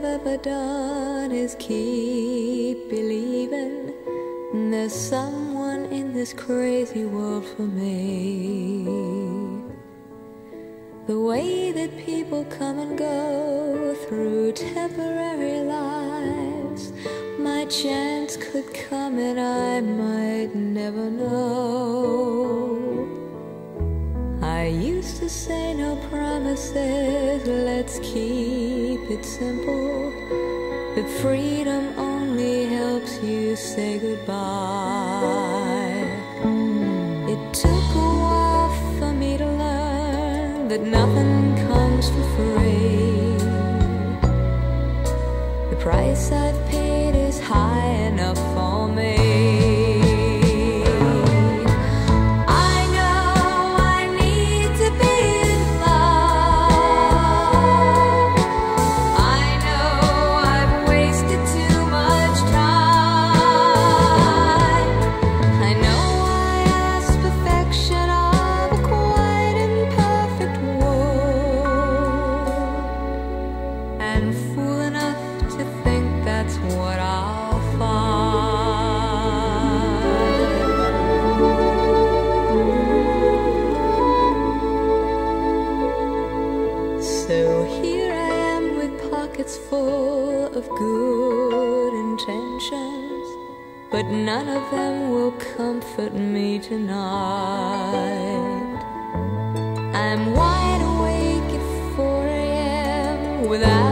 I've ever done is keep believing there's someone in this crazy world for me. The way that people come and go through temporary lives, my chance could come and I might never know. Say no promises, let's keep it simple. But freedom only helps you say goodbye. It took a while for me to learn that nothing comes for free. The price I've paid full of good intentions, but none of them will comfort me tonight. I'm wide awake at 4 a.m. without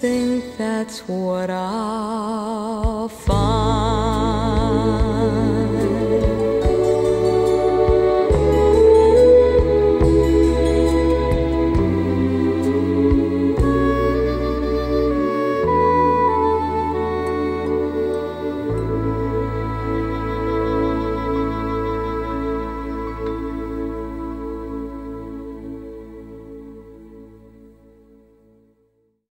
think that's what I'll find.